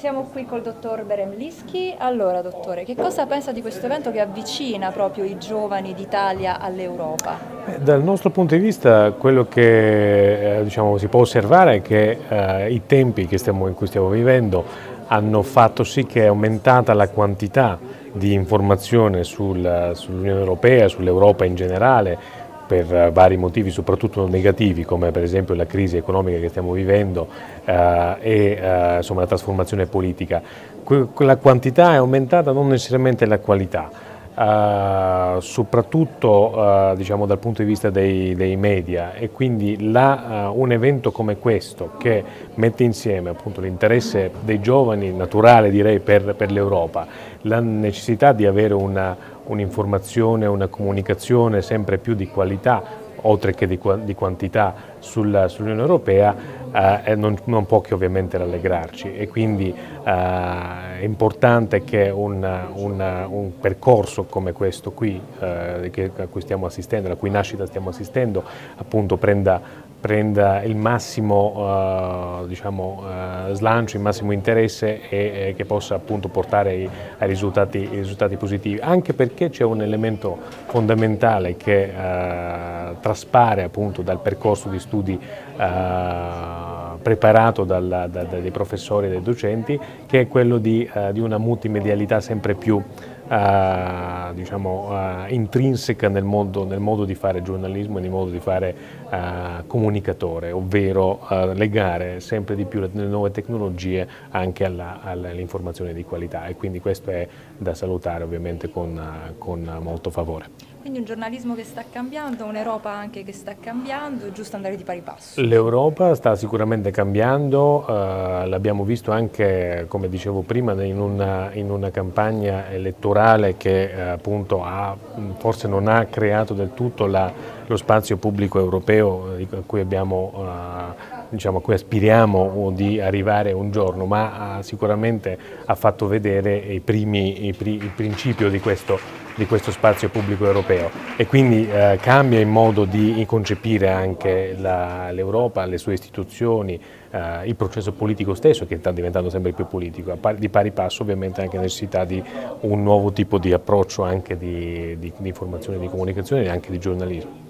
Siamo qui col dottor Beremlischi. Allora, dottore, che cosa pensa di questo evento che avvicina proprio i giovani d'Italia all'Europa? Eh, dal nostro punto di vista, quello che eh, diciamo, si può osservare è che eh, i tempi stiamo, in cui stiamo vivendo hanno fatto sì che è aumentata la quantità di informazione sul, sull'Unione Europea, sull'Europa in generale, per vari motivi, soprattutto negativi, come per esempio la crisi economica che stiamo vivendo eh, e eh, insomma, la trasformazione politica. La quantità è aumentata, non necessariamente la qualità. Uh, soprattutto uh, diciamo, dal punto di vista dei, dei media e quindi la, uh, un evento come questo che mette insieme l'interesse dei giovani, naturale direi per, per l'Europa, la necessità di avere un'informazione, un una comunicazione sempre più di qualità oltre che di, quantità sul, sull'Unione Europea, eh, non, non, può che ovviamente rallegrarci. E quindi eh, è importante che un, un, un, percorso come questo qui, eh, a cui stiamo assistendo, alla cui nascita stiamo assistendo, appunto prenda, prenda il massimo eh, diciamo, eh, slancio, il massimo interesse e, e che possa appunto portare ai, ai, risultati, ai, risultati, positivi, anche perché c'è un elemento fondamentale che eh, traspare appunto dal percorso di studi preparato dal, da, dai professori e dai docenti, che è quello di, di una multimedialità sempre più uh, diciamo, uh, intrinseca nel modo, nel modo, di fare giornalismo e nel modo di fare uh, comunicatore, ovvero legare sempre di più le, le nuove tecnologie anche all'informazione di qualità e quindi questo è da salutare ovviamente con, con molto favore. Quindi un giornalismo che sta cambiando, un'Europa anche che sta cambiando, è giusto andare di pari passo? L'Europa sta sicuramente cambiando, eh, l'abbiamo visto anche, come dicevo prima, in una, in una campagna elettorale che eh, appunto ha, forse non ha creato del tutto la, lo spazio pubblico europeo a cui abbiamo eh, diciamo, a cui aspiriamo di arrivare un giorno, ma ha, sicuramente ha fatto vedere i primi, i, il principio di questo, di questo, spazio pubblico europeo e quindi eh, cambia il modo di concepire anche l'Europa, le sue istituzioni, eh, il processo politico stesso che sta diventando sempre più politico, di pari passo ovviamente anche necessità di un nuovo tipo di approccio anche di, di, di informazione di comunicazione e anche di giornalismo.